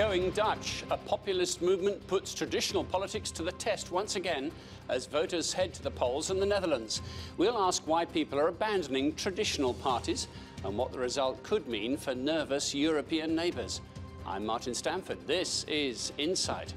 Going Dutch. A populist movement puts traditional politics to the test once again as voters head to the polls in the Netherlands. We'll ask why people are abandoning traditional parties and what the result could mean for nervous European neighbours. I'm Martin Stanford. This is Insight.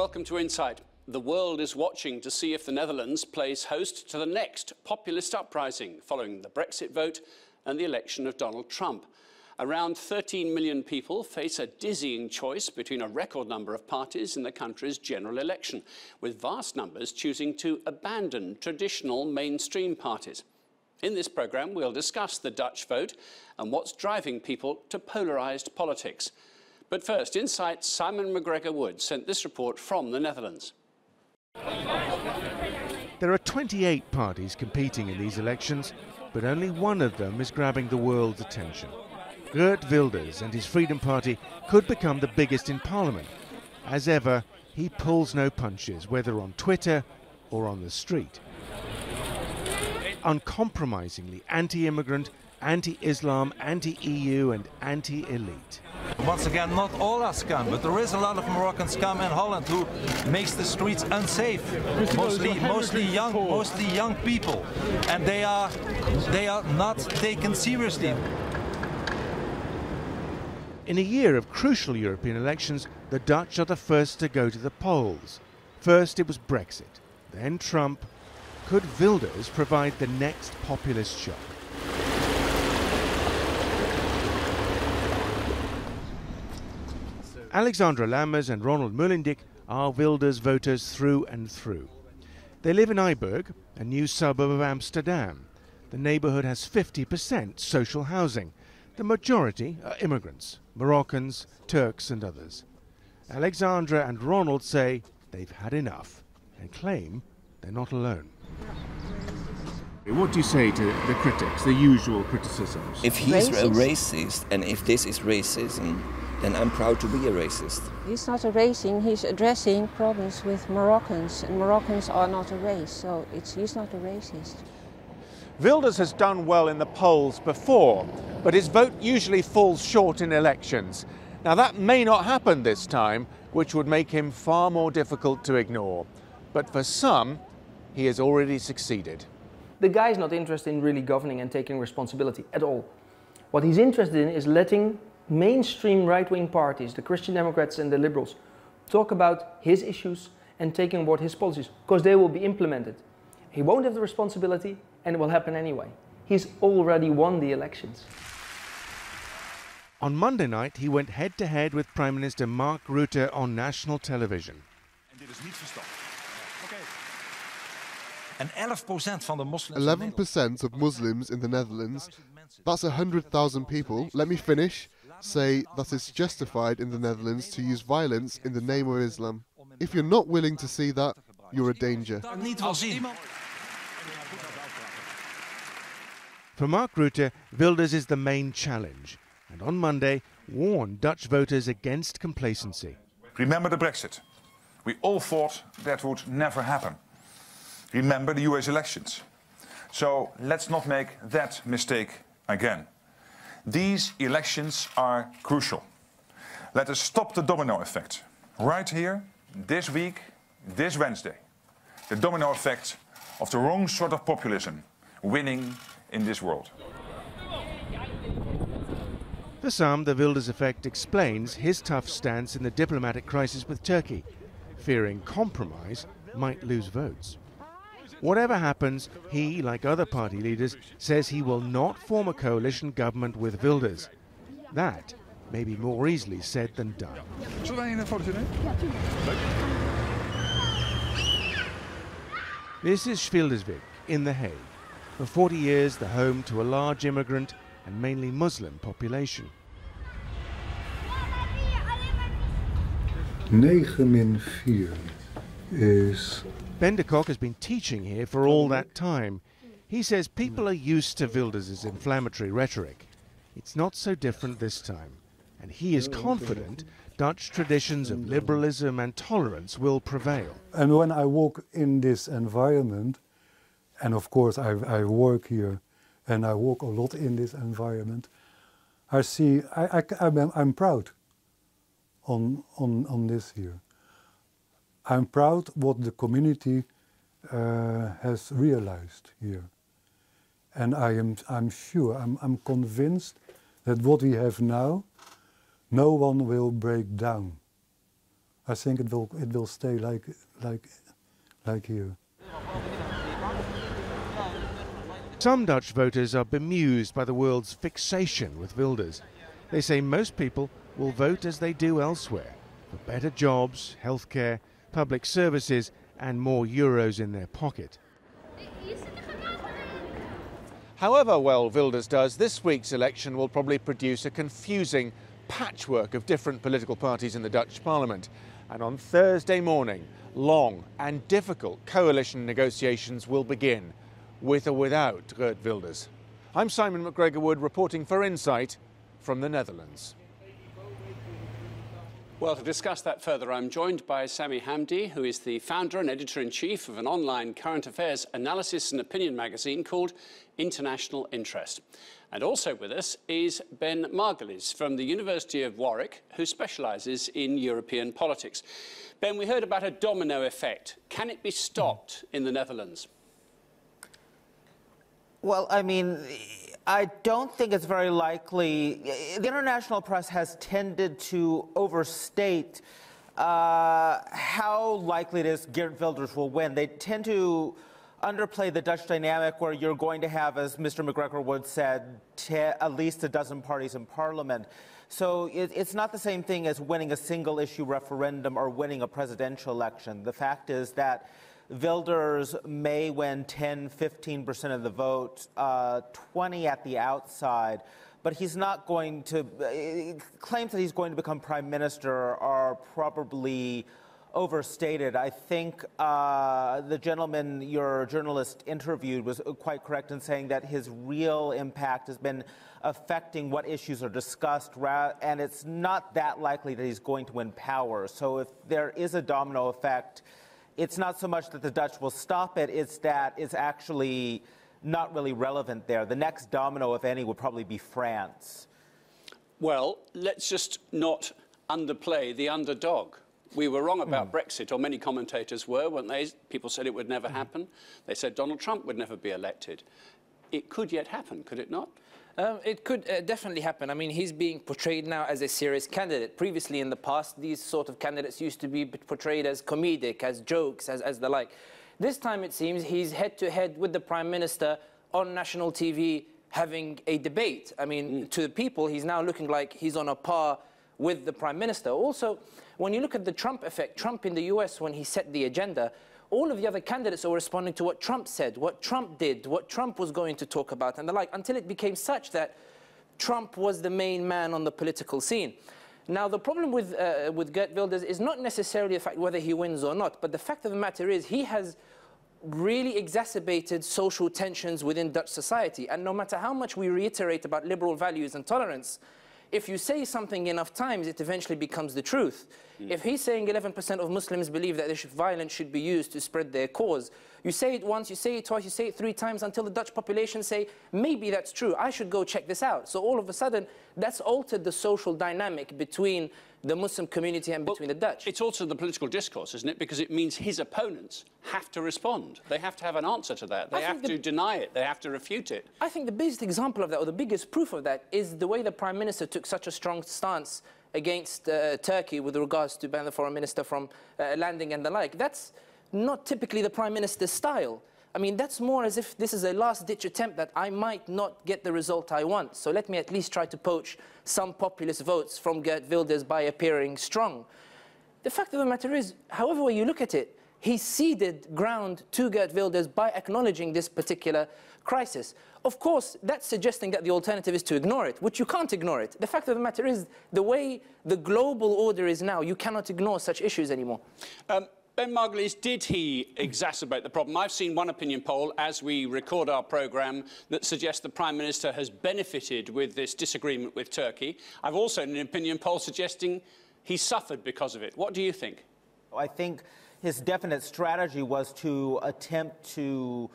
Welcome to Insight. The world is watching to see if the Netherlands plays host to the next populist uprising following the Brexit vote and the election of Donald Trump. Around 13 million people face a dizzying choice between a record number of parties in the country's general election, with vast numbers choosing to abandon traditional mainstream parties. In this programme, we'll discuss the Dutch vote and what's driving people to polarised politics. But first, Insight's Simon McGregor Wood sent this report from the Netherlands. There are 28 parties competing in these elections, but only one of them is grabbing the world's attention. Geert Wilders and his Freedom Party could become the biggest in Parliament. As ever, he pulls no punches, whether on Twitter or on the street. Uncompromisingly anti immigrant, anti Islam, anti EU, and anti elite. Once again, not all are scum, but there is a lot of Moroccan scum in Holland who makes the streets unsafe. Mostly, mostly young, mostly young people, and they are, they are not taken seriously. In a year of crucial European elections, the Dutch are the first to go to the polls. First it was Brexit, then Trump. Could Wilders provide the next populist shock? Alexandra Lammers and Ronald Mullendik are Wilders voters through and through. They live in IJburg, a new suburb of Amsterdam. The neighbourhood has 50% social housing. The majority are immigrants, Moroccans, Turks, and others. Alexandra and Ronald say they've had enough and claim they're not alone. What do you say to the critics, the usual criticisms? If he's racist. a racist and if this is racism, then I'm proud to be a racist. He's not a racing, he's addressing problems with Moroccans, and Moroccans are not a race, so he's not a racist. Wilders has done well in the polls before, but his vote usually falls short in elections. Now that may not happen this time, which would make him far more difficult to ignore. But for some, he has already succeeded. The guy's not interested in really governing and taking responsibility at all. What he's interested in is letting mainstream right-wing parties, the Christian Democrats and the Liberals, talk about his issues and taking on board his policies, because they will be implemented. He won't have the responsibility and it will happen anyway. He's already won the elections. On Monday night, he went head to head with Prime Minister Mark Rutte on national television. 11% of Muslims in the Netherlands, that's 100,000 people, let me finish, say that it's justified in the Netherlands to use violence in the name of Islam. If you're not willing to see that, you're a danger. For Mark Rutte, Wilders is the main challenge, and on Monday warned Dutch voters against complacency. Remember the Brexit. We all thought that would never happen. Remember the US elections. So let's not make that mistake again. These elections are crucial. Let us stop the domino effect. Right here, this week, this Wednesday. The domino effect of the wrong sort of populism winning in this world. For some, the Wilders effect explains his tough stance in the diplomatic crisis with Turkey, fearing compromise might lose votes. Whatever happens, he, like other party leaders, says he will not form a coalition government with Wilders. That may be more easily said than done. This is Schilderswijk in The Hague for 40 years the home to a large immigrant and mainly Muslim population. 9 min 4 is... Ben de Kock has been teaching here for all that time. He says people are used to Wilders' inflammatory rhetoric. It's not so different this time. and he is confident Dutch traditions of liberalism and tolerance will prevail. And when I walk in this environment, and of course I, I work here and I walk a lot in this environment, I see, I, I, I'm, I'm proud on, on, on this here. I'm proud what the community uh, has realized here. And I am, I'm sure, I'm, I'm convinced that what we have now no one will break down. I think it will, it will stay like, like, like here. Some Dutch voters are bemused by the world's fixation with Wilders. They say most people will vote as they do elsewhere for better jobs, healthcare, public services, and more euros in their pocket. However well Wilders does, this week's election will probably produce a confusing patchwork of different political parties in the Dutch parliament. And on Thursday morning, long and difficult coalition negotiations will begin, with or without Geert Wilders. I'm Simon McGregor Wood reporting for Insight from the Netherlands. Well, to discuss that further, I'm joined by Sami Hamdi, who is the founder and editor-in-chief of an online current affairs analysis and opinion magazine called International Interest. And also with us is Ben Margulies from the University of Warwick, who specialises in European politics. Ben, we heard about a domino effect. Can it be stopped in the Netherlands? Well, I mean, I don't think it's very likely. The international press has tended to overstate uh, how likely it is Geert Wilders will win. They tend to underplay the Dutch dynamic where you're going to have, as Mr. McGregor Wood said, at least a dozen parties in parliament. So it, it's not the same thing as winning a single issue referendum or winning a presidential election. The fact is that Wilders may win 10, 15% of the vote, uh, 20 at the outside, but he's not going to, uh, claims that he's going to become prime minister are probably overstated. I think uh, the gentleman your journalist interviewed was quite correct in saying that his real impact has been affecting what issues are discussed, and it's not that likely that he's going to win power. So if there is a domino effect, it's not so much that the Dutch will stop it, it's that it's actually not really relevant there. The next domino, if any, would probably be France. Well, let's just not underplay the underdog. We were wrong about mm. Brexit, or many commentators were, weren't they? People said it would never mm. happen. They said Donald Trump would never be elected. It could yet happen, could it not? Um, it could uh, definitely happen. I mean, he's being portrayed now as a serious candidate. Previously, in the past, these sort of candidates used to be portrayed as comedic, as jokes, as, as the like. This time, it seems, he's head-to-head -head with the Prime Minister on national TV having a debate. I mean, mm. to the people, he's now looking like he's on a par with the Prime Minister. Also, when you look at the Trump effect, Trump in the US, when he set the agenda, all of the other candidates are responding to what Trump said, what Trump did, what Trump was going to talk about, and the like, until it became such that Trump was the main man on the political scene. Now, the problem with, uh, with Geert Wilders is not necessarily the fact whether he wins or not, but the fact of the matter is he has really exacerbated social tensions within Dutch society. And no matter how much we reiterate about liberal values and tolerance, if you say something enough times, it eventually becomes the truth. If he's saying 11% of Muslims believe that this violence should be used to spread their cause, you say it once, you say it twice, you say it three times until the Dutch population say, maybe that's true, I should go check this out. So all of a sudden, that's altered the social dynamic between the Muslim community and between well, the Dutch. It's also the political discourse, isn't it? Because it means his opponents have to respond. They have to have an answer to that. They I have to deny it. They have to refute it. I think the biggest example of that, or the biggest proof of that, is the way the Prime Minister took such a strong stance against uh, Turkey with regards to ban the foreign minister from uh, landing and the like. That's not typically the Prime Minister's style. I mean, that's more as if this is a last-ditch attempt that I might not get the result I want. So let me at least try to poach some populist votes from Geert Wilders by appearing strong. The fact of the matter is, however way you look at it, he ceded ground to Geert Wilders by acknowledging this particular crisis. Of course, that's suggesting that the alternative is to ignore it, which you can't ignore it. The fact of the matter is, the way the global order is now, you cannot ignore such issues anymore. Um, Ben Margulies, did he exacerbate the problem? I've seen one opinion poll as we record our programme that suggests the Prime Minister has benefited with this disagreement with Turkey. I've also seen an opinion poll suggesting he suffered because of it. What do you think? I think his definite strategy was to attempt to,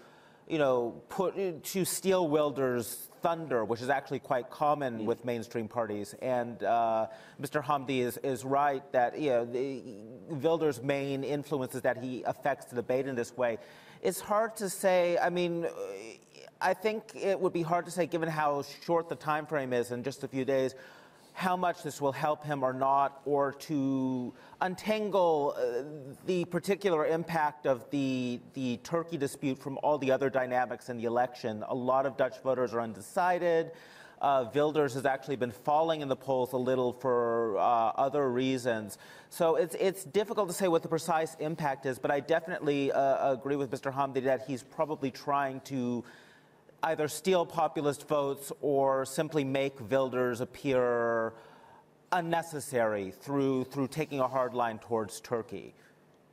you know, put to steal Wilders' thunder, which is actually quite common mm. with mainstream parties. And uh, Mr. Hamdi is, is right that you know the, Wilders' main influence is that he affects the debate in this way. It's hard to say. I mean. I think it would be hard to say, given how short the time frame is in just a few days, how much this will help him or not, or to untangle uh, the particular impact of the, the Turkey dispute from all the other dynamics in the election. A lot of Dutch voters are undecided. Uh, Wilders has actually been falling in the polls a little for uh, other reasons. So it's, it's difficult to say what the precise impact is, but I definitely uh, agree with Mr. Hamdi that he's probably trying to either steal populist votes or simply make Wilders appear unnecessary through, through taking a hard line towards Turkey.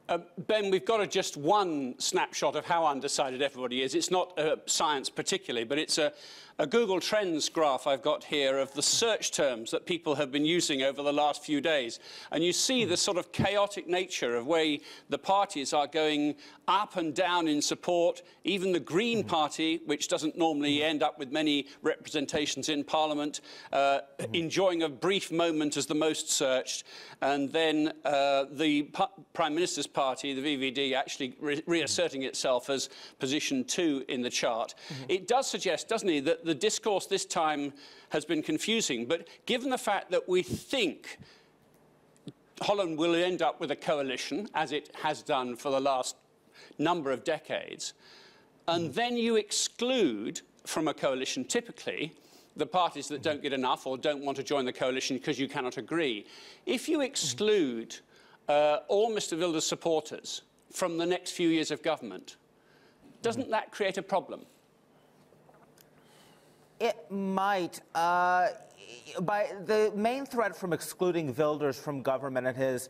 Uh, ben, we've got a, just one snapshot of how undecided everybody is. It's not uh, science particularly, but it's a, a Google Trends graph I've got here of the search terms that people have been using over the last few days. And you see the sort of chaotic nature of way the parties are going up and down in support. Even the Green mm-hmm. Party, which doesn't normally mm-hmm. end up with many representations in Parliament, uh, mm-hmm. enjoying a brief moment as the most searched. And then uh, the Prime Minister's party, the VVD, actually re reasserting itself as position two in the chart. It does suggest, doesn't it, that the discourse this time has been confusing. But given the fact that we think Holland will end up with a coalition, as it has done for the last number of decades, and mm. then you exclude from a coalition typically the parties that don't get enough or don't want to join the coalition because you cannot agree. If you exclude uh, all Mr Wilders' supporters from the next few years of government, doesn't that create a problem? It might. Uh, by the main threat from excluding Wilders from government and his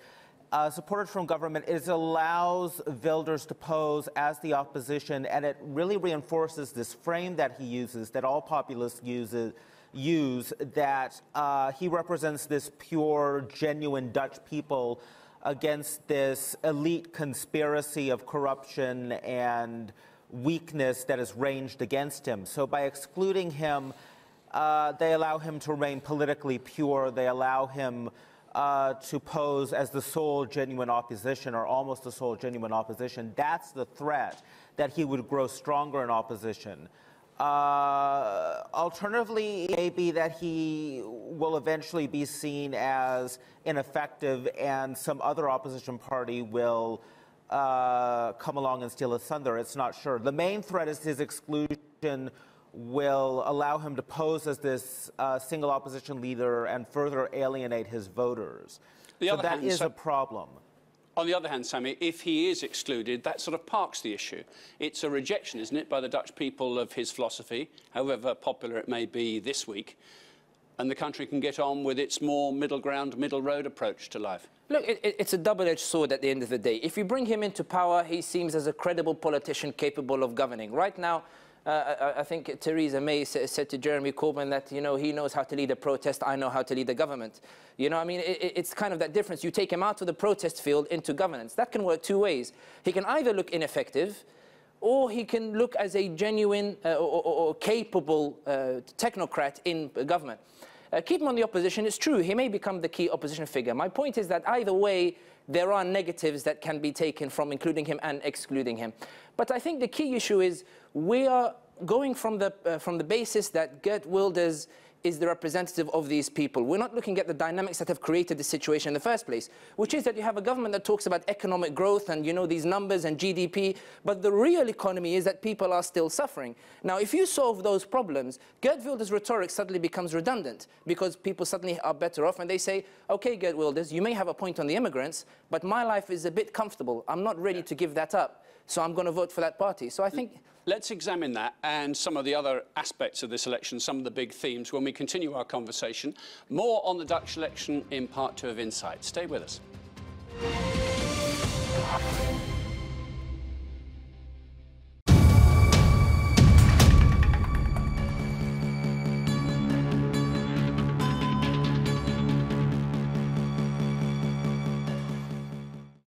uh, supporters from government is allows Wilders to pose as the opposition, and it really reinforces this frame that he uses, that all populists uses, use, that uh, he represents this pure, genuine Dutch people against this elite conspiracy of corruption and weakness that is ranged against him. So by excluding him, uh, they allow him to remain politically pure. They allow him uh, to pose as the sole genuine opposition or almost the sole genuine opposition. That's the threat that he would grow stronger in opposition. Uh, alternatively, it may be that he will eventually be seen as ineffective and some other opposition party will uh, come along and steal his thunder. It's not sure. The main threat is his exclusion will allow him to pose as this uh, single opposition leader and further alienate his voters. The so that hand, is so a problem. On the other hand, Sami, if he is excluded, that sort of parks the issue. It's a rejection, isn't it, by the Dutch people of his philosophy, however popular it may be this week, and the country can get on with its more middle ground, middle road approach to life. Look, it, it's a double-edged sword at the end of the day. If you bring him into power, he seems as a credible politician capable of governing. Right now, uh, I, I, think Theresa May said to Jeremy Corbyn that, you know, he knows how to lead a protest, I know how to lead a government. You know, I mean, it, it's kind of that difference. You take him out of the protest field into governance. That can work two ways. He can either look ineffective, or he can look as a genuine uh, or, or, or, capable uh, technocrat in government. Uh, keep him on the opposition. It's true, he may become the key opposition figure. My point is that either way, there are negatives that can be taken from including him and excluding him. But I think the key issue is we are going from the, uh, from the basis that Geert Wilders is the representative of these people. We're not looking at the dynamics that have created the situation in the first place, which is that you have a government that talks about economic growth and you know these numbers and GDP, but the real economy is that people are still suffering. Now, if you solve those problems, Geert Wilders' rhetoric suddenly becomes redundant because people suddenly are better off and they say, okay, Geert Wilders, you may have a point on the immigrants, but my life is a bit comfortable. I'm not ready to give that up, so I'm going to vote for that party. So I think... Let's examine that and some of the other aspects of this election, some of the big themes, when we continue our conversation. More on the Dutch election in part two of Insight. Stay with us.